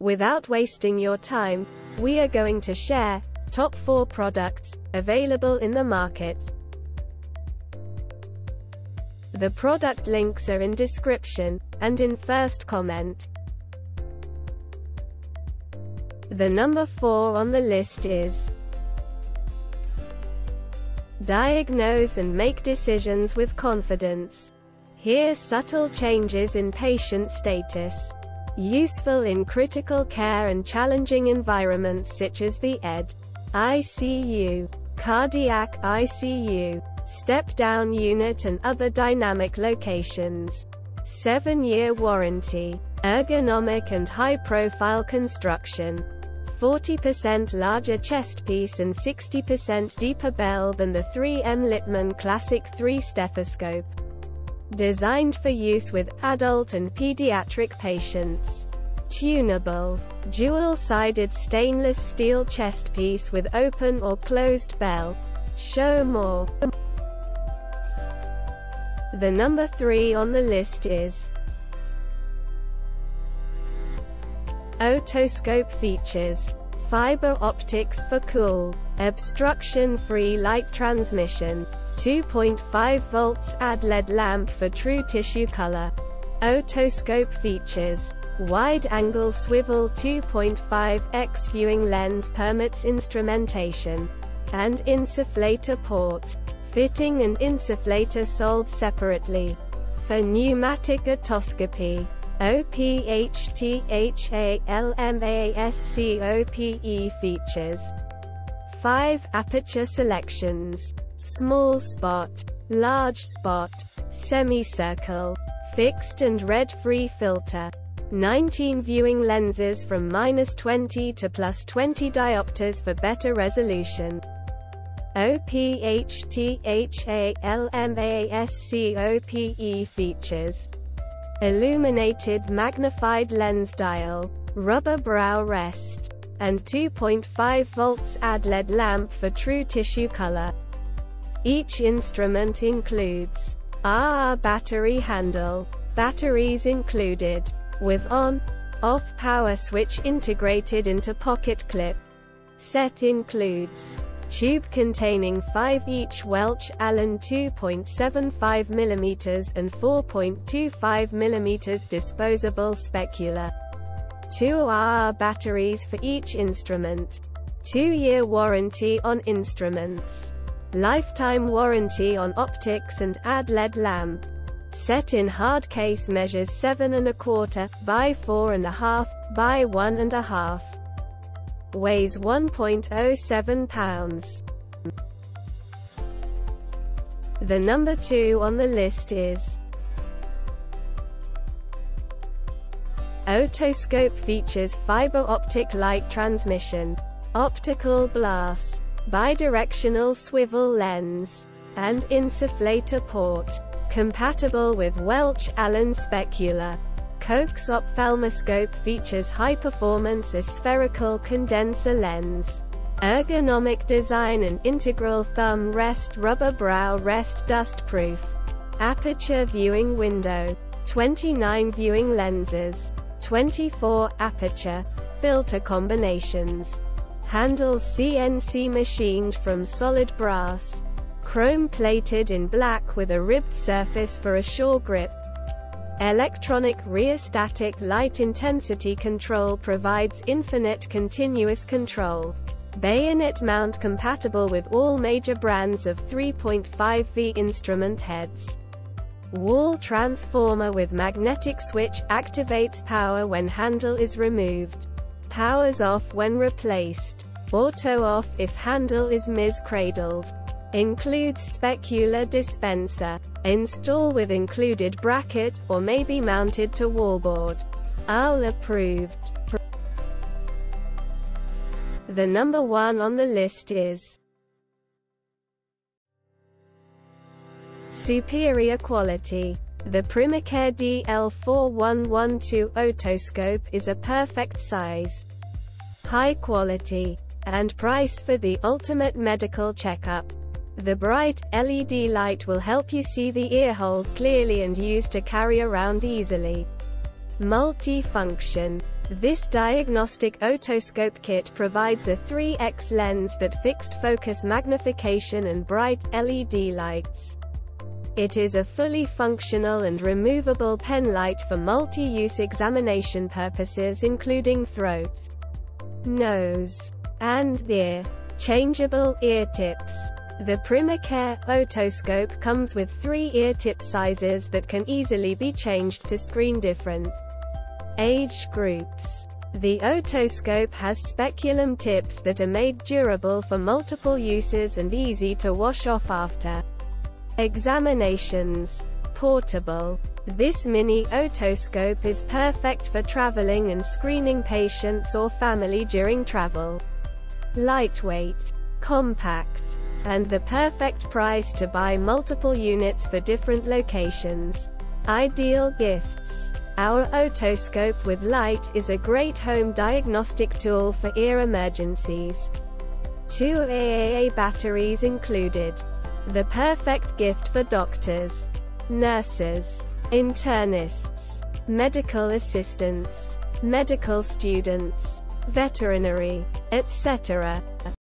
Without wasting your time, we are going to share top 4 products available in the market. The product links are in description and in first comment. The number 4 on the list is Diagnose and make decisions with confidence. Hear subtle changes in patient status. Useful in critical care and challenging environments such as the ED, ICU, cardiac ICU, step-down unit and other dynamic locations. 7-year warranty, ergonomic and high-profile construction. 40% larger chest piece and 60% deeper bell than the 3M Littmann Classic 3 stethoscope designed for use with adult and pediatric patients. Tunable, dual-sided stainless steel chest piece with open or closed bell. Show more. The number 3 on the list is Otoscope features fiber optics for cool, obstruction-free light transmission, 2.5 volts AD LED lamp for true tissue color. Otoscope features wide-angle swivel 2.5x viewing lens permits instrumentation and insufflator port. Fitting and insufflator sold separately. For pneumatic otoscopy, OPHTHALMOSCOPE features. 5 aperture selections. Small spot, large spot, semicircle, fixed and red-free filter. 19 viewing lenses from minus 20 to plus 20 diopters for better resolution. OPHTHALMOSCOPE features illuminated magnified lens dial, rubber brow rest, and 2.5 volts AD LED lamp for true tissue color. Each instrument includes AA battery handle, batteries included, with on, off power switch integrated into pocket clip. Set includes tube containing 5 each Welch Allyn 2.75 mm and 4.25 mm disposable specula. Two AA batteries for each instrument. Two-year warranty on instruments. Lifetime warranty on optics and AD LED lamp. Set in hard case measures 7 and a quarter by 4 and a half by 1 and a half. Weighs 1.07 pounds. The number 2 on the list is Otoscope features fiber optic light transmission, optical glass, bidirectional swivel lens, and insufflator port. Compatible with Welch Allyn specula. Koch's ophthalmoscope features high-performance spherical condenser lens. Ergonomic design and integral thumb rest rubber brow rest dust-proof. Aperture viewing window. 29 viewing lenses. 24 aperture. Filter combinations. Handles CNC machined from solid brass. Chrome plated in black with a ribbed surface for a sure grip. Electronic rheostatic light intensity control provides infinite continuous control. Bayonet mount compatible with all major brands of 3.5V instrument heads. Wall transformer with magnetic switch activates power when handle is removed. Powers off when replaced. Auto off if handle is mis-cradled. Includes specula dispenser. Install with included bracket, or may be mounted to wallboard. AL approved. The number one on the list is Superior quality. The Primacare DL4112 otoscope is a perfect size, high quality, and price for the ultimate medical checkup. The bright, LED light will help you see the earhole clearly and use to carry around easily. Multi-function. This diagnostic otoscope kit provides a 3x lens that fixed focus magnification and bright LED lights. It is a fully functional and removable pen light for multi-use examination purposes including throat, nose, and ear. Changeable ear tips. The Primacare otoscope comes with three ear tip sizes that can easily be changed to screen different age groups. The otoscope has speculum tips that are made durable for multiple uses and easy to wash off after examinations. Portable. This mini otoscope is perfect for traveling and screening patients or family during travel. Lightweight, compact, and the perfect price to buy multiple units for different locations. Ideal gifts. Our otoscope with light is a great home diagnostic tool for ear emergencies. Two AAA batteries included. The perfect gift for doctors, nurses, internists, medical assistants, medical students, veterinary, etc.